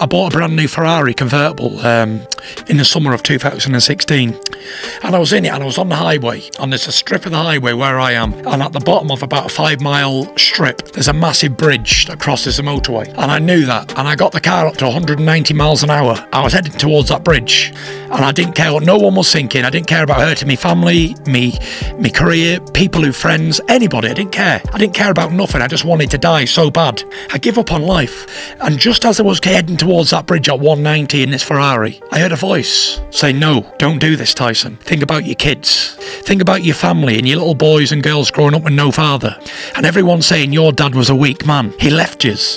I bought a brand new Ferrari convertible um, in the summer of 2016. And I was in it and I was on the highway. And there's a strip of the highway where I am. And at the bottom of about a five mile strip, there's a massive bridge that crosses the motorway. And I knew that. And I got the car up to 190 miles an hour. I was heading towards that bridge. And I didn't care what no one was thinking. I didn't care about hurting me family, me, me career, people who friends, anybody. I didn't care. I didn't care about nothing. I just wanted to die so bad. I give up on life. And just as I was heading towards that bridge at 190 in this Ferrari, I heard a voice say, No, don't do this, Tyson. Think about your kids. Think about your family and your little boys and girls growing up with no father. And everyone saying your dad was a weak man. He left yous.